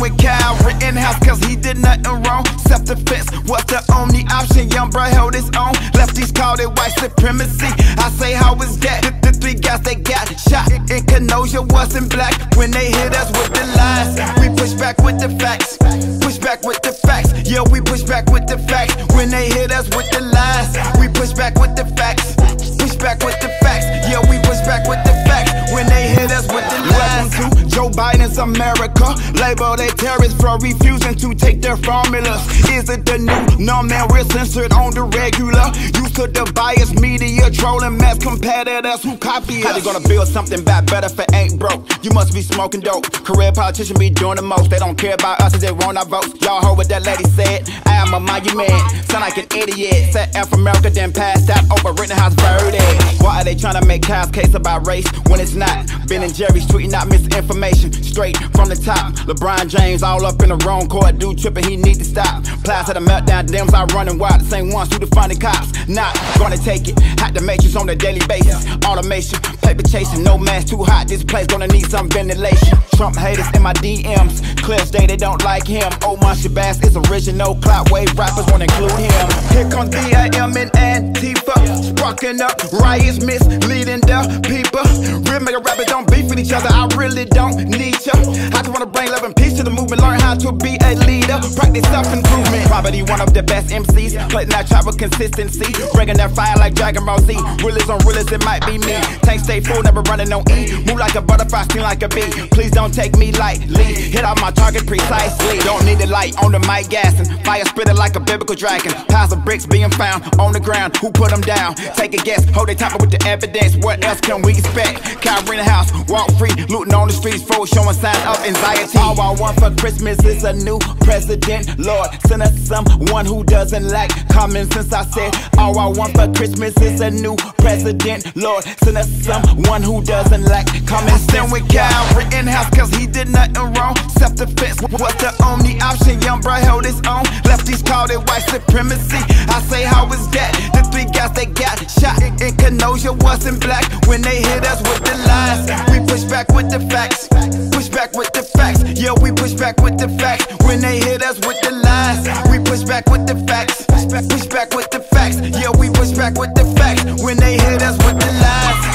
with Kyle Rittenhouse cause he did nothing wrong. Self defense was the only option. Young bro held his own. Lefties called it white supremacy. I say, how is that? The, the three guys that got shot in Kenosha wasn't black when they hit us with the lies. We push back with the facts. Push back with the facts. Yeah, we push back with the facts when they hit us with the lies. We push back with the facts. Push back with the Joe Biden's America. Label they terrorists for refusing to take their formulas. Is it the new norm that we're censored on the regular? Used to the biased media trolling mass competitors who copy us. How they gonna build something back better if it ain't broke? You must be smoking dope. Career politician be doing the most. They don't care about us as they want our votes. Y'all heard what that lady said? I am a monument. Sound like an idiot. Set F America, then passed out over Rittenhouse verdict. Why are they trying to make Kyle's case about race when it's not? Ben and Jerry's tweeting out misinformation straight from the top. LeBron James all up in the wrong court. Dude tripping, he need to stop. Plies to the meltdown, Dems are running wild. The same ones who defund the cops. Not gonna take it. Hot to matrix on a daily basis. Automation, paper chasing, no mask too hot. This place gonna need some ventilation. Trump haters in my DMs. Clear day they don't like him. Oh, Omarr Shabazz is original. Clout wave rappers won't include him. Here comes DIM and Antifa. Sparking up riots, misleading with each other. I really don't need you. I just wanna bring love and peace to the movement. Learn how to be a leader. Practice self improvement. One of the best MCs. Putting that trap with consistency. Bringing that fire like Dragon Ball Z. Realest on realest, it might be me. Tank stay full, never running on E. Move like a butterfly, sting like a bee. Please don't take me lightly. Hit off my target precisely. Don't need a light on the mic gassing. Fire spitting like a biblical dragon. Piles of bricks being found on the ground. Who put them down? Take a guess. Hold they top with the evidence. What else can we expect? Kyrie in the house, walk free, looting on the streets, full showing signs of anxiety. All I want for Christmas is a new president. Lord, send us someone who doesn't lack common sense. I said, all I want for Christmas is a new president. Lord, send us someone who doesn't lack common sense. I with Kyle Rittenhouse, cause he did nothing wrong. Self defense was the only option. Young bro held his own. Lefties called it white supremacy. I say, how is that? The three guys that got shot in Kenosha wasn't black when they hit us with the lies. We push back with the facts. Push back with the facts. Yeah, we push back with the facts when they hit us with the lies. Push back with the facts. Push back with the facts. Yeah, we push back with the facts when they hit us with the lies.